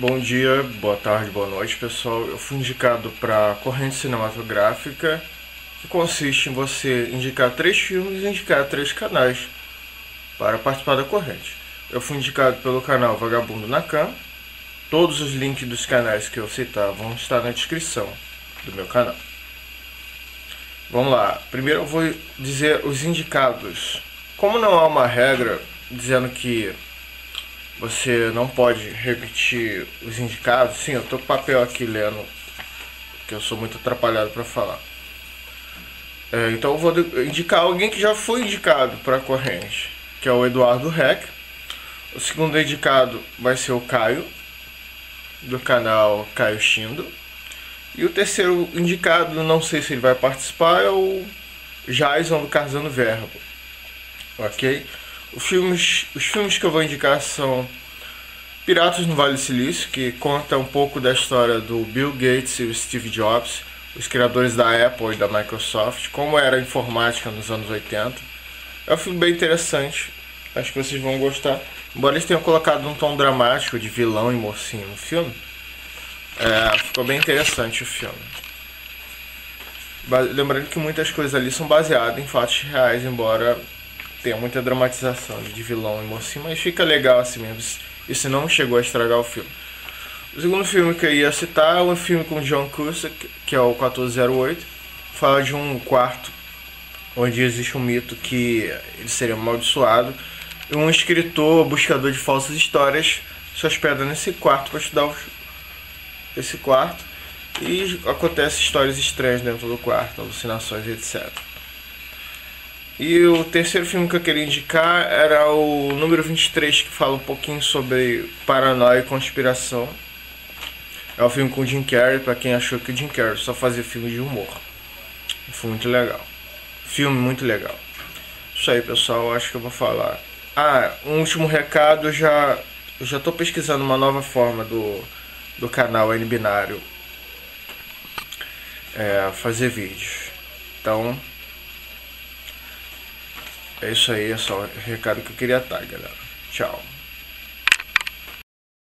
Bom dia, boa tarde, boa noite, pessoal. Eu fui indicado para corrente cinematográfica, que consiste em você indicar três filmes e indicar três canais para participar da corrente. Eu fui indicado pelo canal Vagabundo Nakam. Todos os links dos canais que eu citar vão estar na descrição do meu canal. Vamos lá. Primeiro eu vou dizer os indicados. Como não há uma regra dizendo que você não pode repetir os indicados. Sim, eu tô com papel aqui lendo, que eu sou muito atrapalhado para falar. É, então eu vou indicar alguém que já foi indicado para a corrente, que é o Eduardo Reck. O segundo indicado vai ser o Caio, do canal Caio Shindo. E o terceiro indicado, não sei se ele vai participar, é o Jason do Carzano Verbo. Ok? Os filmes, os filmes que eu vou indicar são Piratas no Vale do Silício, que conta um pouco da história do Bill Gates e o Steve Jobs, os criadores da Apple e da Microsoft, como era a informática nos anos 80. É um filme bem interessante, acho que vocês vão gostar. Embora eles tenham colocado um tom dramático de vilão e mocinho no filme, é, ficou bem interessante o filme. Lembrando que muitas coisas ali são baseadas em fatos reais, embora tem muita dramatização de vilão e mocinho, mas fica legal assim mesmo. Isso não chegou a estragar o filme. O segundo filme que eu ia citar é um filme com John Cusack, que é o 1408. Fala de um quarto onde existe um mito que ele seria amaldiçoado. E um escritor, buscador de falsas histórias, se hospeda nesse quarto para estudar esse quarto. E acontecem histórias estranhas dentro do quarto, alucinações, etc. E o terceiro filme que eu queria indicar era o número 23, que fala um pouquinho sobre paranoia e conspiração. É o filme com o Jim Carrey, pra quem achou que o Jim Carrey só fazia filme de humor. Foi muito legal. Filme muito legal. Isso aí, pessoal, acho que eu vou falar. Ah, um último recado, eu já, eu já tô pesquisando uma nova forma do, do canal N Binário é, fazer vídeos. Então, é isso aí, é só o recado que eu queria dar, galera. Tchau.